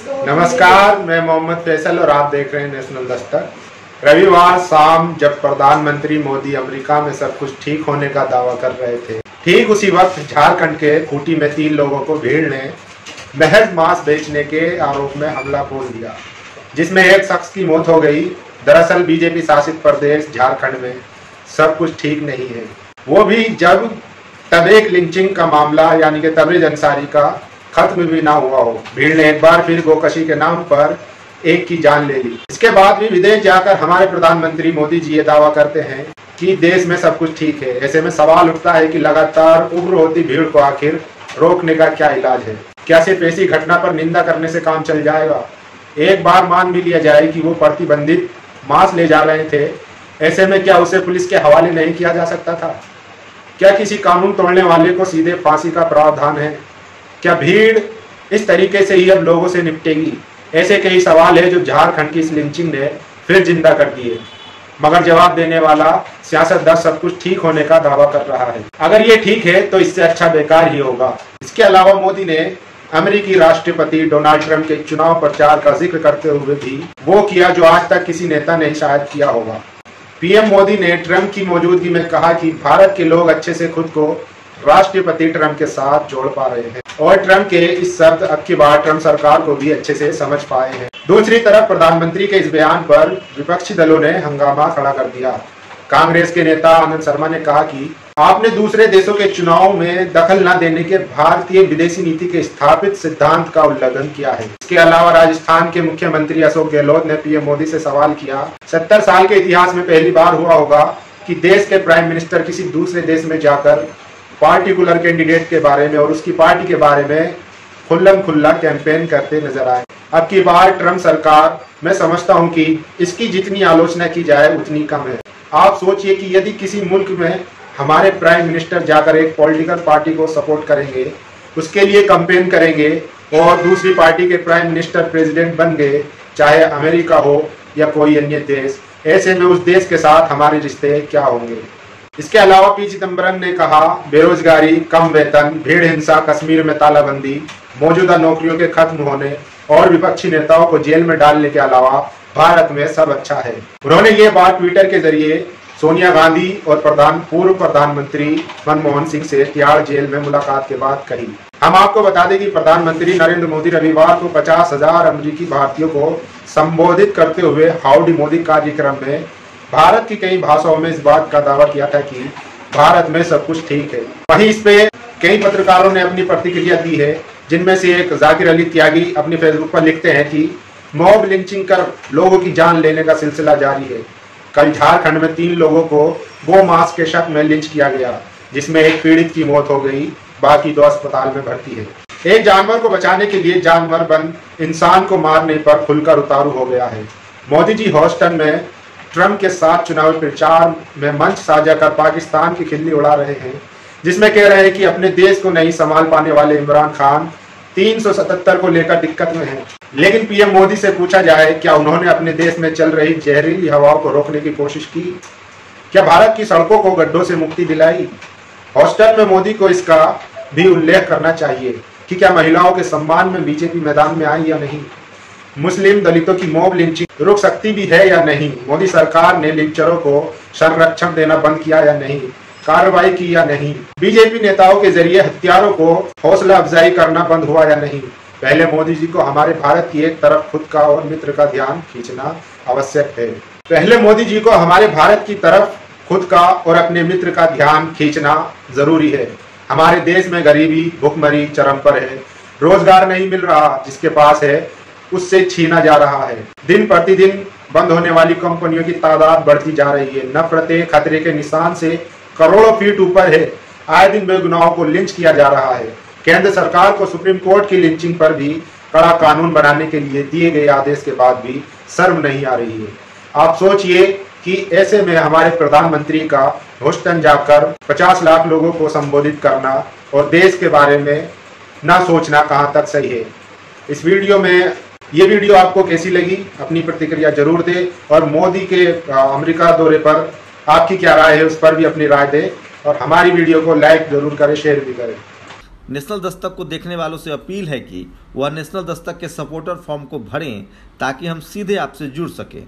नमस्कार, मैं मोहम्मद फैसल और आप देख रहे हैं नेशनल दस्तक। रविवार शाम जब प्रधानमंत्री मोदी अमेरिका में सब कुछ ठीक होने का दावा कर रहे थे, ठीक उसी वक्त झारखंड के खूटी में तीन लोगों को भीड़ ने महज मांस बेचने के आरोप में हमला बोल दिया, जिसमें एक शख्स की मौत हो गई। दरअसल बीजेपी शासित प्रदेश झारखंड में सब कुछ ठीक नहीं है। वो भी जब तबेक लिंचिंग का मामला, यानी कि तबरेज अंसारी का खत्म भी ना हुआ हो। भीड़ ने एक बार फिर गोकशी के नाम पर एक की जान ले ली। इसके बाद भी विदेश जाकर हमारे प्रधानमंत्री मोदी जी ये दावा करते हैं कि देश में सब कुछ ठीक है। ऐसे में सवाल उठता है कि लगातार उग्र होती भीड़ को आखिर रोकने का क्या इलाज है? क्या सिर्फ़ ऐसी घटना पर निंदा करने से काम चल जाएगा? एक बार मान भी लिया जाए कि वो प्रतिबंधित मांस ले जा रहे थे। ऐसे में क्या उसे पुलिस के हवाले नहीं किया जा सकता था? क्या किसी कानून तोड़ने वाले को सीधे फांसी का प्रावधान है? क्या भीड़ इस तरीके से ही अब लोगों से निपटेगी? ऐसे कई सवाल है जो झारखंड की इस लिंचिंग ने फिर ज़िंदा कर दिए। मगर जवाब देने वाला सियासतदार सब कुछ ठीक होने का दावा कर रहा है। अगर ये ठीक है तो इससे अच्छा बेकार ही होगा। इसके अलावा मोदी ने अमेरिकी राष्ट्रपति डोनाल्ड ट्रंप के चुनाव प्रचार का ज़िक्र करते हुए भी वो किया जो आज तक किसी नेता ने शायद किया होगा। पीएम मोदी ने ट्रंप की मौजूदगी में कहा कि भारत के लोग अच्छे से खुद को राष्ट्रपति ट्रंप के साथ जोड़ पा रहे हैं। और ट्रंप के इस शब्द अब की बार ट्रंप सरकार को भी अच्छे से समझ पाए हैं। दूसरी तरफ़ प्रधानमंत्री के इस बयान पर विपक्षी दलों ने हंगामा खड़ा कर दिया। कांग्रेस के नेता आनंद शर्मा ने कहा कि आपने दूसरे देशों के चुनाव में दखल न देने के भारतीय विदेशी नीति के स्थापित सिद्धांत का उल्लंघन किया है। इसके अलावा राजस्थान के मुख्यमंत्री अशोक गहलोत ने पीएम मोदी से सवाल किया, सत्तर साल के इतिहास में पहली बार हुआ होगा कि देश के प्राइम मिनिस्टर किसी दूसरे देश में जाकर पार्टिकुलर कैंडिडेट के बारे में और उसकी पार्टी के बारे में खुल्लम खुल्ला कैंपेन करते नज़र आए। अब की बार ट्रंप सरकार, मैं समझता हूँ कि इसकी जितनी आलोचना की जाए, उतनी कम है। आप सोचिए कि यदि किसी मुल्क में हमारे प्राइम मिनिस्टर जाकर एक पॉलिटिकल पार्टी को सपोर्ट करेंगे, उसके लिए कंपेन करेंगे और दूसरी पार्टी के प्राइम मिनिस्टर प्रेसिडेंट बन गए, चाहे अमेरिका हो या कोई अन्य देश, ऐसे में उस देश के साथ हमारे रिश्ते क्या होंगे? इसके अलावा पी चिदम्बरम ने कहा, बेरोजगारी, कम वेतन, भीड़ हिंसा, कश्मीर में तालाबंदी, मौजूदा नौकरियों के खत्म होने और विपक्षी नेताओं को जेल में डालने के अलावा भारत में सब अच्छा है। उन्होंने ये बात ट्विटर के ज़रिए सोनिया गांधी और प्रधान, पूर्व प्रधानमंत्री मनमोहन सिंह से तिहाड़ जेल में मुलाकात के बाद कही। हम आपको बता दें कि प्रधानमंत्री नरेंद्र मोदी रविवार को पचास हज़ार अमरीकी भारतीयों को संबोधित करते हुए हाउडी मोदी कार्यक्रम में भारत की कई भाषाओं में इस बात का दावा किया था कि भारत में सब कुछ ठीक है। वहीं इस पे कई पत्रकारों ने अपनी प्रतिक्रिया दी है, जिनमें से एक जाकिर अली त्यागी अपने फेसबुक पर लिखते हैं कि मॉब लिंचिंग कर लोगों की जान लेने का सिलसिला जारी है। कल झारखंड में तीन लोगों को गो मास के शक में लिंच किया गया, जिसमें एक पीड़ित की मौत हो गई, बाकी दो अस्पताल में भर्ती है। एक जानवर को बचाने के लिए जानवर बन इंसान को मारने पर खुलकर उतारू हो गया है। मोदी जी हॉस्टन में ट्रंप के साथ चुनावी प्रचार में मंच साझा कर पाकिस्तान की खिल्ली उड़ा रहे हैं, जिसमें कह रहे हैं कि अपने देश को नहीं संभाल पाने वाले इमरान खान 377 को लेकर दिक्कत में हैं। लेकिन पीएम मोदी से पूछा जाए, क्या उन्होंने अपने देश में चल रही जहरीली हवाओं को रोकने की कोशिश की? क्या भारत की सड़कों को गड्ढों से मुक्ति दिलाई? हॉस्टल में मोदी को इसका भी उल्लेख करना चाहिए कि क्या महिलाओं के सम्मान में बीजेपी मैदान में आई या नहीं? मुस्लिम दलितों की मॉब लिंचिंग रुक सकती भी है या नहीं? मोदी सरकार ने लिंचरों को संरक्षण देना बंद किया या नहीं? कार्रवाई की या नहीं? बीजेपी नेताओं के ज़रिए हथियारों को हौसला अफजाई करना बंद हुआ या नहीं? पहले मोदी जी को हमारे भारत की एक तरफ़ खुद का और मित्र का ध्यान खींचना आवश्यक है। पहले मोदी जी को हमारे भारत की तरफ़ खुद का और अपने मित्र का ध्यान खींचना ज़रूरी है। हमारे देश में गरीबी, भुखमरी, चरम पर है। रोज़गार नहीं मिल रहा जिसके पास है। उससे छीना जा रहा है। दिन प्रतिदिन बंद होने वाली कंपनियों की तादाद बढ़ती जा रही है। नफरतें खतरे के निशान से करोड़ों फीट ऊपर है। आए दिन बेगुनाहों को लिंच किया जा रहा है। केंद्र सरकार को सुप्रीम कोर्ट की लिंचिंग पर भी कड़ा कानून बनाने के लिए दिए गए आदेश के बाद भी शर्म नहीं आ रही है। आप सोचिए कि ऐसे में हमारे प्रधानमंत्री का होस्टन जाकर 50 लाख लोगों को संबोधित करना और देश के बारे में ना सोचना कहाँ तक सही है। इस वीडियो में ये वीडियो आपको कैसी लगी? अपनी प्रतिक्रिया ज़रूर दें और मोदी के अमेरिका दौरे पर आपकी क्या राय है उस पर भी अपनी राय दें और हमारी वीडियो को लाइक ज़रूर करें, शेयर भी करें। नेशनल दस्तक को देखने वालों से अपील है कि वह नेशनल दस्तक के सपोर्टर फॉर्म को भरें ताकि हम सीधे आपसे जुड़ सकें।